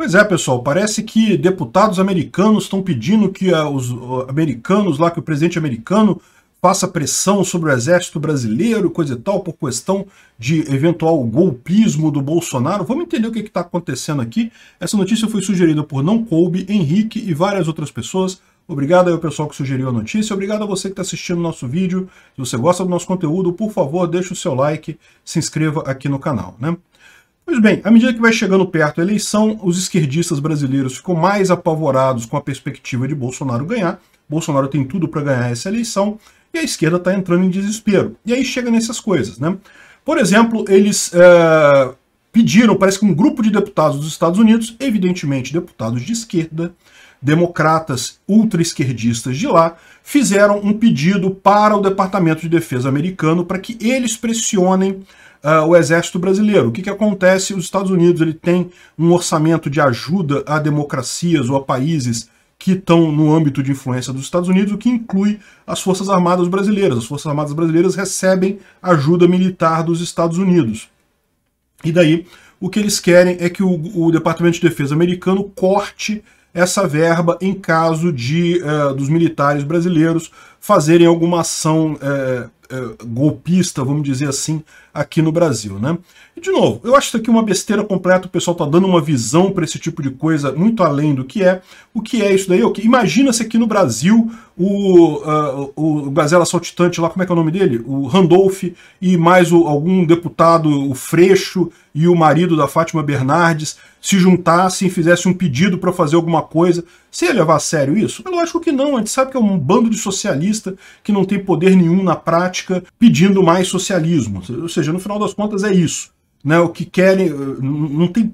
Pois é, pessoal, parece que deputados americanos estão pedindo que uh, os americanos lá, que o presidente americano faça pressão sobre o exército brasileiro, coisa e tal, por questão de eventual golpismo do Bolsonaro. Vamos entender o que está acontecendo aqui. Essa notícia foi sugerida por Não Coube, Henrique e várias outras pessoas. Obrigado ao pessoal que sugeriu a notícia, obrigado a você que está assistindo o nosso vídeo. Se você gosta do nosso conteúdo, por favor, deixe o seu like, se inscreva aqui no canal. Né? Pois bem, à medida que vai chegando perto a eleição, os esquerdistas brasileiros ficam mais apavorados com a perspectiva de Bolsonaro ganhar. Bolsonaro tem tudo para ganhar essa eleição e a esquerda está entrando em desespero. E aí chega nessas coisas, né? Por exemplo, eles é, pediram, parece que um grupo de deputados dos Estados Unidos, evidentemente deputados de esquerda, democratas ultra-esquerdistas de lá, fizeram um pedido para o Departamento de Defesa americano para que eles pressionem uh, o exército brasileiro. O que, que acontece? Os Estados Unidos ele tem um orçamento de ajuda a democracias ou a países que estão no âmbito de influência dos Estados Unidos, o que inclui as Forças Armadas brasileiras. As Forças Armadas brasileiras recebem ajuda militar dos Estados Unidos. E daí, o que eles querem é que o, o Departamento de Defesa americano corte essa verba em caso de uh, dos militares brasileiros fazerem alguma ação uh, uh, golpista, vamos dizer assim, aqui no Brasil, né? De novo, eu acho isso aqui uma besteira completa, o pessoal tá dando uma visão para esse tipo de coisa muito além do que é. O que é isso daí? Imagina se aqui no Brasil o, uh, o Gazela Saltitante lá, como é que é o nome dele? O Randolph e mais o, algum deputado, o Freixo e o marido da Fátima Bernardes se juntassem e fizessem um pedido para fazer alguma coisa. Você ia levar a sério isso? É lógico que não, a gente sabe que é um bando de socialista que não tem poder nenhum na prática pedindo mais socialismo. Ou seja, no final das contas é isso. Né? O que querem não tem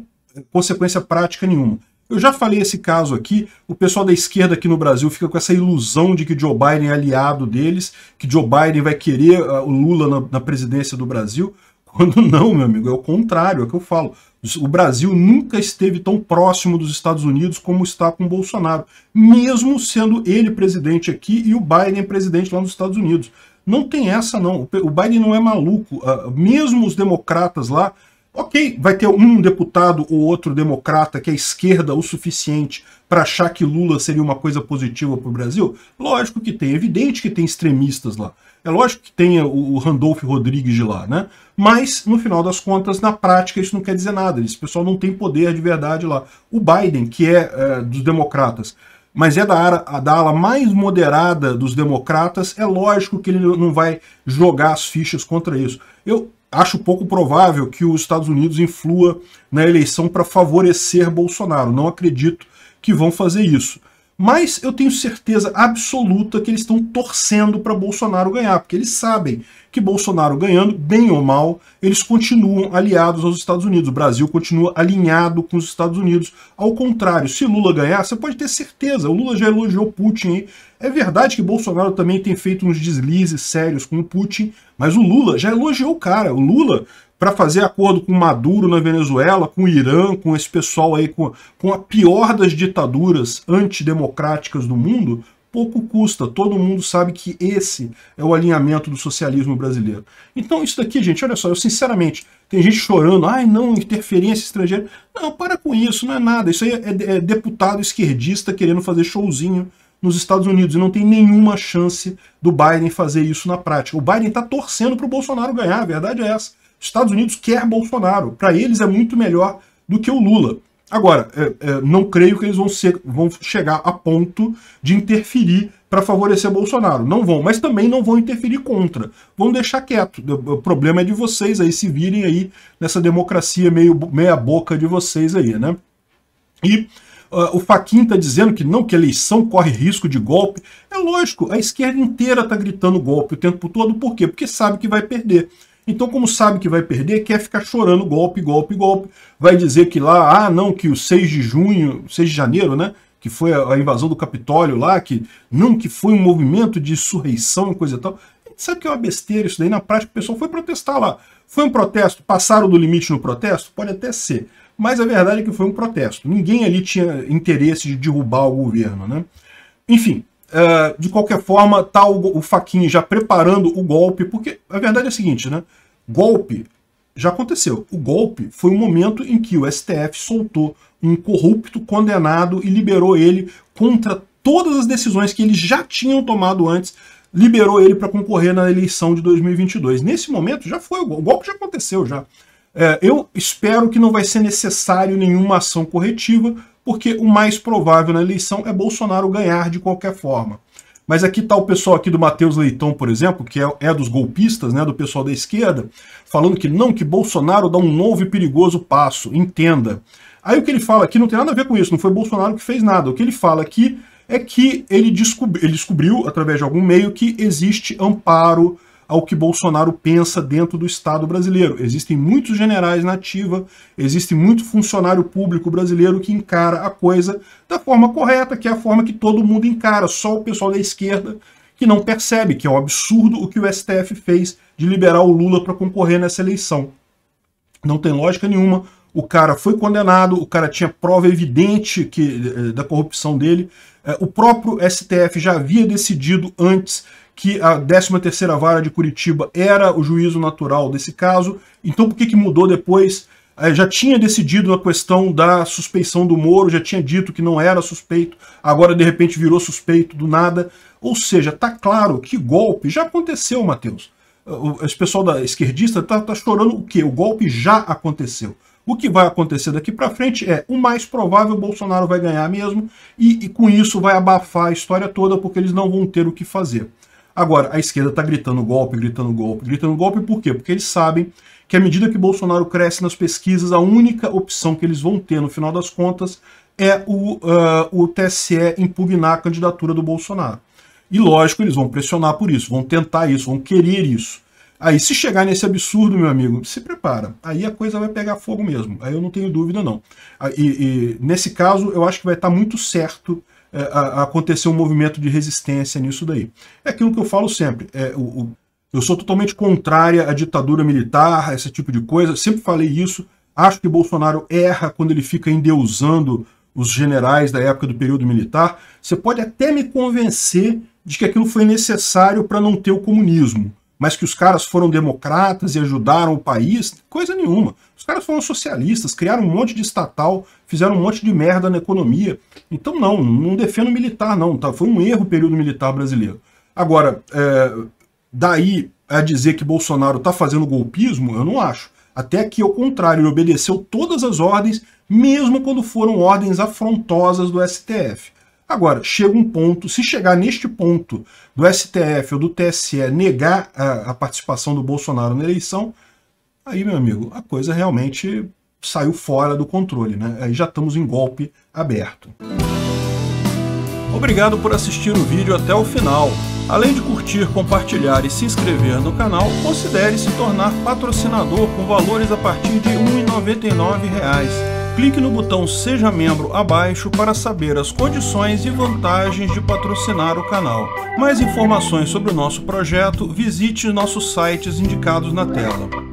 consequência prática nenhuma. Eu já falei esse caso aqui, o pessoal da esquerda aqui no Brasil fica com essa ilusão de que Joe Biden é aliado deles, que Joe Biden vai querer uh, o Lula na, na presidência do Brasil, quando não, meu amigo, é o contrário, é o que eu falo. O Brasil nunca esteve tão próximo dos Estados Unidos como está com o Bolsonaro, mesmo sendo ele presidente aqui e o Biden presidente lá nos Estados Unidos. Não tem essa, não. O Biden não é maluco. Uh, mesmo os democratas lá, ok, vai ter um deputado ou outro democrata que é esquerda o suficiente para achar que Lula seria uma coisa positiva para o Brasil? Lógico que tem, é evidente que tem extremistas lá. É lógico que tenha o Randolph Rodrigues de lá, né? Mas, no final das contas, na prática, isso não quer dizer nada. Esse pessoal não tem poder de verdade lá. O Biden, que é, é dos democratas, mas é da, ara, da ala mais moderada dos democratas, é lógico que ele não vai jogar as fichas contra isso. Eu acho pouco provável que os Estados Unidos influa na eleição para favorecer Bolsonaro. Não acredito que vão fazer isso. Mas eu tenho certeza absoluta que eles estão torcendo para Bolsonaro ganhar, porque eles sabem que Bolsonaro ganhando, bem ou mal, eles continuam aliados aos Estados Unidos. O Brasil continua alinhado com os Estados Unidos. Ao contrário, se Lula ganhar, você pode ter certeza, o Lula já elogiou Putin. É verdade que Bolsonaro também tem feito uns deslizes sérios com o Putin, mas o Lula já elogiou o cara. O Lula para fazer acordo com Maduro na Venezuela, com o Irã, com esse pessoal aí, com, com a pior das ditaduras antidemocráticas do mundo, pouco custa. Todo mundo sabe que esse é o alinhamento do socialismo brasileiro. Então isso daqui, gente, olha só, eu sinceramente, tem gente chorando, ai não, interferência estrangeira. Não, para com isso, não é nada. Isso aí é, é deputado esquerdista querendo fazer showzinho nos Estados Unidos e não tem nenhuma chance do Biden fazer isso na prática. O Biden está torcendo para o Bolsonaro ganhar, a verdade é essa. Estados Unidos quer Bolsonaro. Para eles é muito melhor do que o Lula. Agora, é, é, não creio que eles vão, ser, vão chegar a ponto de interferir para favorecer Bolsonaro. Não vão, mas também não vão interferir contra. Vão deixar quieto. O problema é de vocês aí se virem aí nessa democracia meio meia boca de vocês aí, né? E uh, o Faquin está dizendo que não, que a eleição corre risco de golpe. É lógico, a esquerda inteira está gritando golpe o tempo todo. Por quê? Porque sabe que vai perder. Então, como sabe que vai perder, quer ficar chorando golpe, golpe, golpe. Vai dizer que lá, ah, não, que o 6 de junho, 6 de janeiro, né? Que foi a invasão do Capitólio lá, que não, que foi um movimento de insurreição e coisa e tal. Sabe que é uma besteira isso daí. Na prática, o pessoal foi protestar lá. Foi um protesto, passaram do limite no protesto? Pode até ser. Mas a verdade é que foi um protesto. Ninguém ali tinha interesse de derrubar o governo, né? Enfim, Uh, de qualquer forma, tá o, o Faquinha já preparando o golpe, porque a verdade é a seguinte, né? Golpe já aconteceu. O golpe foi um momento em que o STF soltou um corrupto condenado e liberou ele contra todas as decisões que eles já tinham tomado antes, liberou ele para concorrer na eleição de 2022. Nesse momento já foi, o golpe já aconteceu já. É, eu espero que não vai ser necessário nenhuma ação corretiva, porque o mais provável na eleição é Bolsonaro ganhar de qualquer forma. Mas aqui está o pessoal aqui do Matheus Leitão, por exemplo, que é, é, dos golpistas, né, do pessoal da esquerda, falando que não, que Bolsonaro dá um novo e perigoso passo, entenda. Aí o que ele fala aqui não tem nada a ver com isso, não foi Bolsonaro que fez nada. O que ele fala aqui é que ele, descob ele descobriu, através de algum meio, que existe amparo ao que Bolsonaro pensa dentro do Estado brasileiro. Existem muitos generais na ativa, existe muito funcionário público brasileiro que encara a coisa da forma correta, que é a forma que todo mundo encara, só o pessoal da esquerda que não percebe que é um absurdo o que o STF fez de liberar o Lula para concorrer nessa eleição. Não tem lógica nenhuma. O cara foi condenado, o cara tinha prova evidente que, eh, da corrupção dele. Eh, o próprio STF já havia decidido antes que a 13ª Vara de Curitiba era o juízo natural desse caso, então por que, que mudou depois? É, já tinha decidido a questão da suspeição do Moro, já tinha dito que não era suspeito, agora de repente virou suspeito do nada. Ou seja, tá claro que golpe já aconteceu, Matheus. Esse pessoal da esquerdista tá, tá chorando o quê? O golpe já aconteceu. O que vai acontecer daqui para frente é, o mais provável, Bolsonaro vai ganhar mesmo, e, e com isso vai abafar a história toda, porque eles não vão ter o que fazer. Agora, a esquerda está gritando golpe, gritando golpe, gritando golpe por quê? Porque eles sabem que à medida que Bolsonaro cresce nas pesquisas, a única opção que eles vão ter no final das contas é o, uh, o TSE impugnar a candidatura do Bolsonaro. E lógico, eles vão pressionar por isso, vão tentar isso, vão querer isso. Aí, se chegar nesse absurdo, meu amigo, se prepara. Aí a coisa vai pegar fogo mesmo. Aí eu não tenho dúvida, não. E, e nesse caso, eu acho que vai estar muito certo é, a, acontecer um movimento de resistência nisso daí. É aquilo que eu falo sempre. É, o, o, eu sou totalmente contrária à ditadura militar, esse tipo de coisa. Sempre falei isso. Acho que Bolsonaro erra quando ele fica endeusando os generais da época do período militar. Você pode até me convencer de que aquilo foi necessário para não ter o comunismo mas que os caras foram democratas e ajudaram o país, coisa nenhuma. Caras foram socialistas, criaram um monte de estatal, fizeram um monte de merda na economia. Então não, não defendo militar não, tá? Foi um erro o período militar brasileiro. Agora, é, daí a dizer que Bolsonaro está fazendo golpismo, eu não acho. Até que, ao contrário, ele obedeceu todas as ordens, mesmo quando foram ordens afrontosas do STF. Agora, chega um ponto, se chegar neste ponto do STF ou do TSE negar a, a, participação do Bolsonaro na eleição, aí, meu amigo, a coisa realmente saiu fora do controle, né? Aí já estamos em golpe aberto. Obrigado por assistir o vídeo até o final. Além de curtir, compartilhar e se inscrever no canal, considere se tornar patrocinador com valores a partir de R$ 1,99 clique no botão Seja Membro abaixo para saber as condições e vantagens de patrocinar o canal. Mais informações sobre o nosso projeto, visite nossos sites indicados na tela.